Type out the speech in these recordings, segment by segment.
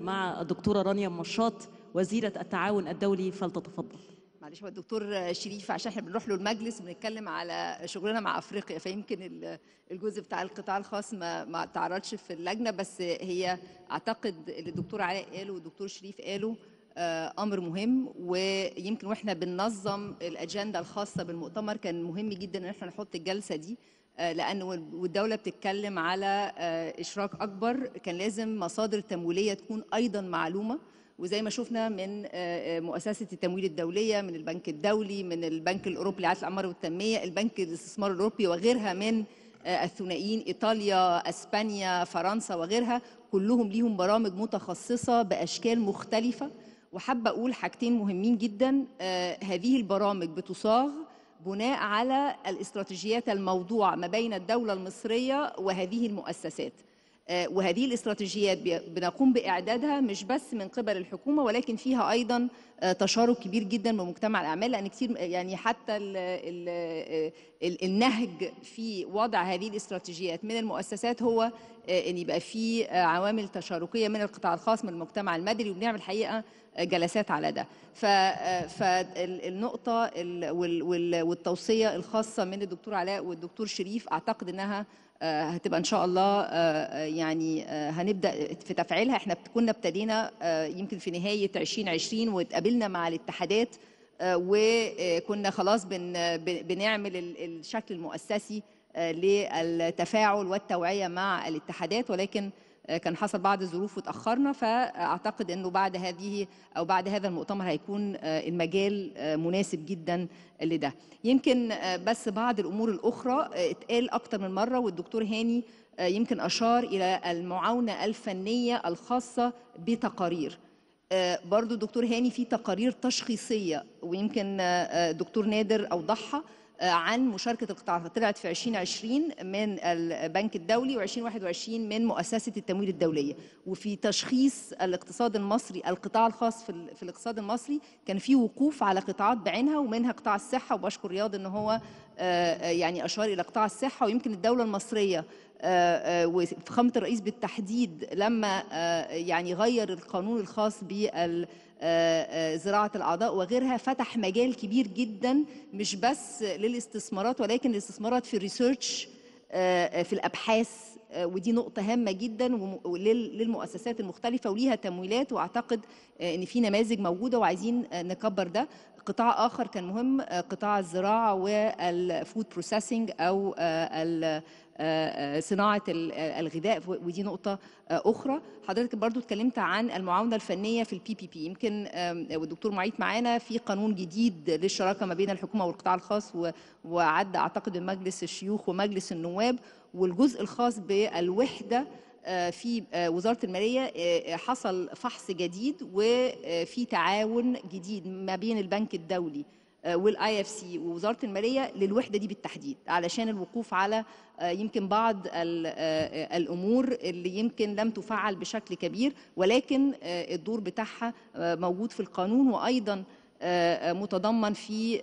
مع الدكتورة رانيا مشاط وزيرة التعاون الدولي فلتتفضل. معلش هو الدكتور شريف عشان إحنا بنروح له المجلس بنتكلم على شغلنا مع أفريقيا فيمكن ال- الجزء بتاع القطاع الخاص ما ما تعرضش في اللجنة بس هي أعتقد اللي الدكتور علاء قاله والدكتور شريف قاله آه، أمر مهم ويمكن وإحنا بننظم الأجندة الخاصة بالمؤتمر كان مهم جدا إن إحنا نحط الجلسة دي. آه، لأن وال- والدولة بتتكلم على آه، إشراك أكبر. كان لازم مصادر تمويلية تكون أيضا معلومة. وزي ما شفنا من آه، مؤسسة التمويل الدولية من البنك الدولي من البنك الأوروبي لإعادة الاعمار والتنمية البنك الاستثمار الأوروبي وغيرها من الثنائيين إيطاليا إسبانيا فرنسا وغيرها. كلهم ليهم برامج متخصصة بأشكال مختلفة. وحابة أقول حاجتين مهمين جدا. هذه البرامج بتصاغ بناء على الاستراتيجيات الموضوعه ما بين الدولة المصرية وهذه المؤسسات. وهذه الاستراتيجيات بنقوم بإعدادها مش بس من قبل الحكومة ولكن فيها أيضا آه، تشارك كبير جدا من مجتمع الأعمال لأن كتير يعني حتى ال ال ال النهج في وضع هذه الاستراتيجيات من المؤسسات هو آه، إن يبقى في آه، عوامل تشاركية من القطاع الخاص من المجتمع المدني وبنعمل حقيقة آه، جلسات على ده. فالنقطه والتوصية الخاصة من الدكتور علاء والدكتور شريف أعتقد إنها آه، هتبقى إن شاء الله آه، آه، يعني آه، هنبدأ في تفعيلها. إحنا كنا ابتدينا آه، يمكن في نهاية 2020 واتقابلنا مع الاتحادات آه، وكنا خلاص بن بن- بنعمل ال- الشكل المؤسسي آه، للتفاعل والتوعية مع الاتحادات. ولكن آه، كان حصل بعض الظروف وتأخرنا فأعتقد إنه بعد هذه أو بعد هذا المؤتمر هيكون آه، المجال آه، مناسب جدا لده. يمكن آه، بس بعض الأمور الأخرى اتقال أكتر من مرة والدكتور هاني يمكن أشار إلى المعاونة الفنية الخاصة بتقارير. برضو دكتور هاني في تقارير تشخيصية ويمكن دكتور نادر أوضحها. عن مشاركة القطاع. طلعت في 2020 من البنك الدولي و2021 من مؤسسة التمويل الدولية. وفي تشخيص الاقتصاد المصري القطاع الخاص في, ال- في الاقتصاد المصري كان في وقوف على قطاعات بعينها ومنها قطاع الصحة. وبشكر رياض إن هو آه، آه، يعني أشار إلى قطاع الصحة. ويمكن الدولة المصرية آه، وفخامة الرئيس بالتحديد لما يعني غير القانون الخاص بال زراعة الأعضاء وغيرها فتح مجال كبير جدا مش بس للاستثمارات ولكن الاستثمارات في الريسيرش آه، في الأبحاث آه، ودي نقطة هامة جدا للمؤسسات المختلفة وليها تمويلات وأعتقد آه، إن في نماذج موجودة وعايزين آه، نكبر ده. قطاع آخر كان مهم آه، قطاع الزراعة وال food processing أو آه، آه، آه، الغذاء. ودي نقطة آه، أخرى. حضرتك برضو اتكلمت عن المعاونة الفنية في ال PPP يمكن والدكتور معيط معانا في قانون جديد للشراكة ما بين الحكومة والقطاع الخاص وعد أعتقد من مجلس الشيوخ ومجلس النواب والجزء الخاص بالوحدة آه، في آه، وزارة المالية آه، حصل فحص جديد وفي تعاون جديد ما بين البنك الدولي وال IFC ووزارة المالية للوحدة دي بالتحديد علشان الوقوف على آه، يمكن بعض ال- آه، الأمور اللي يمكن لم تفعل بشكل كبير ولكن آه، الدور بتاعها آه، موجود في القانون وأيضا آه، آه، متضمن في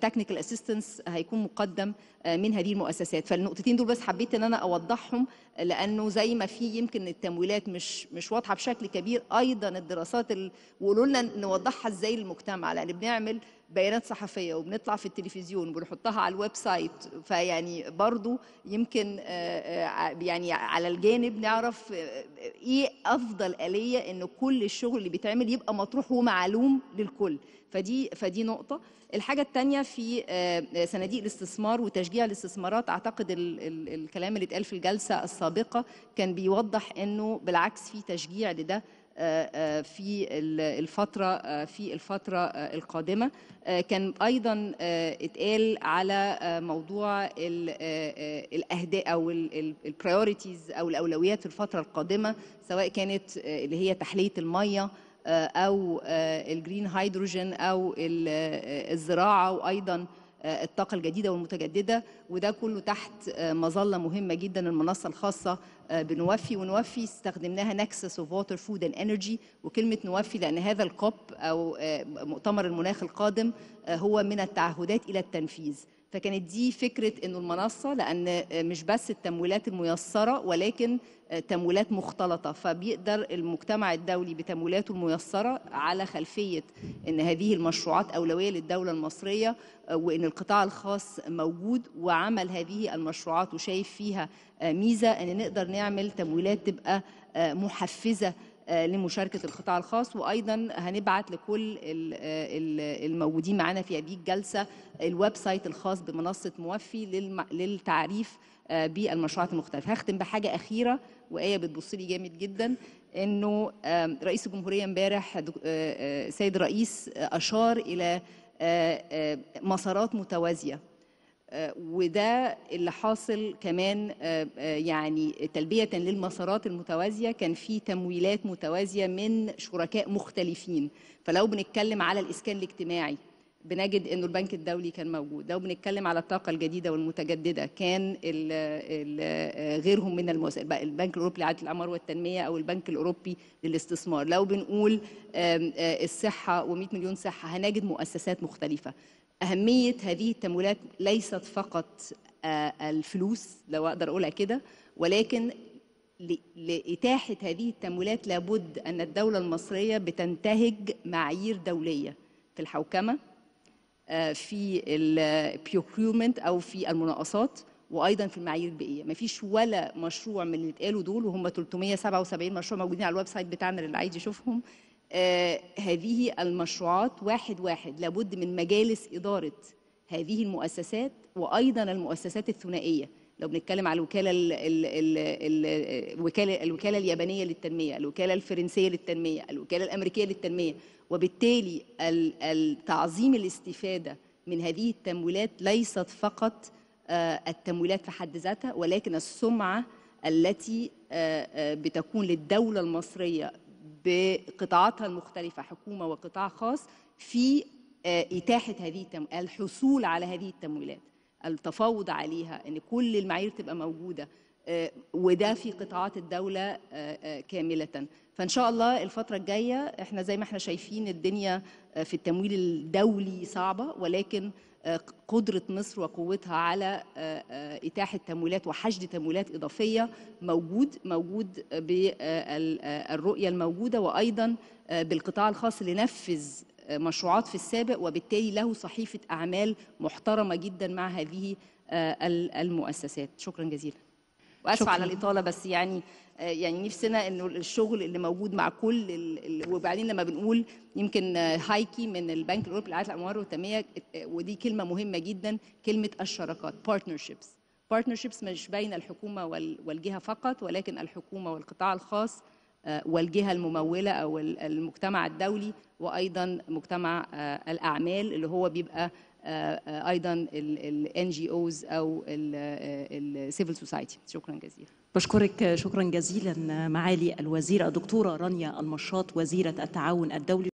technical assistance هيكون مقدم آه، من هذه المؤسسات. فالنقطتين دول بس حبيت إن أنا أوضحهم لأنه زي ما في يمكن التمويلات مش مش واضحة بشكل كبير أيضا الدراسات ال... وقولوا لنا نوضحها إزاي للمجتمع. لأن بنعمل بيانات صحفية وبنطلع في التلفزيون وبنحطها على ال website فيعني برضو يمكن آه، آه، يعني على الجانب نعرف آه، إيه أفضل آلية إن كل الشغل اللي بيتعمل يبقى مطروح ومعلوم للكل. فدي فدي نقطة. الحاجة الثانية في صناديق الاستثمار وتشجيع الاستثمارات. أعتقد ال ال الكلام اللي اتقال في الجلسة السابقة كان بيوضح إنه بالعكس في تشجيع لده في ال- الفترة في الفترة القادمة. كان أيضا اتقال على موضوع الأهداف أو البريوريتيز أو الأولويات في الفترة القادمة سواء كانت اللي هي تحلية المية أو ال green hydrogen أو ال- الزراعة وأيضا الطاقة الجديدة والمتجددة وده كله تحت آه، مظلة مهمة جدا المنصة الخاصة آه، بنوفي. ونوفي استخدمناها nexus of water food and energy وكلمة نوفي لأن هذا الكوب أو آه، مؤتمر المناخ القادم آه، هو من التعهدات إلى التنفيذ. فكانت دي فكرة إنه المنصة لأن مش بس التمويلات الميسرة ولكن تمويلات مختلطة. فبيقدر المجتمع الدولي بتمويلاته الميسرة على خلفية إن هذه المشروعات أولوية للدولة المصرية وإن القطاع الخاص موجود وعمل هذه المشروعات وشايف فيها ميزة إن نقدر نعمل تمويلات تبقى محفزة لمشاركة القطاع الخاص وأيضا هنبعت لكل الموجودين معنا في هذه الجلسة ال website الخاص بمنصة نوفي للتعريف بالمشروعات المختلفة. هختم بحاجة أخيرة وآية بتبص لي جامد جدا إنه رئيس الجمهورية امبارح سيد الرئيس أشار إلى مسارات متوازية. وده اللي حاصل كمان يعني تلبية للمسارات المتوازية. كان في تمويلات متوازية من شركاء مختلفين. فلو بنتكلم على الإسكان الاجتماعي بنجد إنه البنك الدولي كان موجود. لو بنتكلم على الطاقة الجديدة والمتجددة كان ال ال غيرهم من المؤسسات البنك الأوروبي لإعادة الأعمار والتنمية أو البنك الأوروبي للاستثمار. لو بنقول الصحة و100 مليون صحة هنجد مؤسسات مختلفة. أهمية هذه التمويلات ليست فقط الفلوس لو أقدر أقولها كده ولكن لإتاحة هذه التمويلات لابد أن الدولة المصرية بتنتهج معايير دولية في الحوكمة في ال procurement أو في المناقصات وأيضا في المعايير البيئية. مفيش ولا مشروع من اللي اتقالوا دول وهم 377 مشروع موجودين على ال website بتاعنا اللي عايز يشوفهم آه هذه المشروعات واحد واحد. لابد من مجالس إدارة هذه المؤسسات وأيضا المؤسسات الثنائية. لو بنتكلم على الوكالة ال ال ال الوكالة, الوكالة اليابانية للتنمية الوكالة الفرنسية للتنمية الوكالة الأمريكية للتنمية وبالتالي تعظيم الاستفادة من هذه التمويلات ليست فقط آه التمويلات في حد ذاتها ولكن السمعة التي آه بتكون للدولة المصرية بقطاعاتها المختلفة حكومة وقطاع خاص في إتاحة هذه الحصول على هذه التمويلات. التفاوض عليها أن كل المعايير تبقى موجودة وده في قطاعات الدولة كاملة. فإن شاء الله الفترة الجاية إحنا زي ما إحنا شايفين الدنيا في التمويل الدولي صعبة ولكن قدرة مصر وقوتها على إتاحة تمويلات وحشد تمويلات إضافية موجود موجود بالرؤية الموجودة وأيضا بالقطاع الخاص اللي نفذ مشروعات في السابق وبالتالي له صحيفة أعمال محترمة جدا مع هذه المؤسسات. شكرا جزيلا. وأسف على الإطالة بس يعني يعني نفسنا إنه الشغل اللي موجود مع كل ال... وبعدين لما بنقول يمكن هايكي من البنك الأوروبي لاعاده الاموال والتنميه ودي كلمة مهمة جدا كلمة الشراكات partnerships partnerships مش بين الحكومة والجهة فقط ولكن الحكومة والقطاع الخاص والجهة الممولة أو المجتمع الدولي وأيضا مجتمع الأعمال اللي هو بيبقى أيضا ال NGOs أو ال civil society شكرا جزيلا. بشكرك شكرا جزيلا معالي الوزيرة الدكتورة رانيا المشاط وزيرة التعاون الدولي.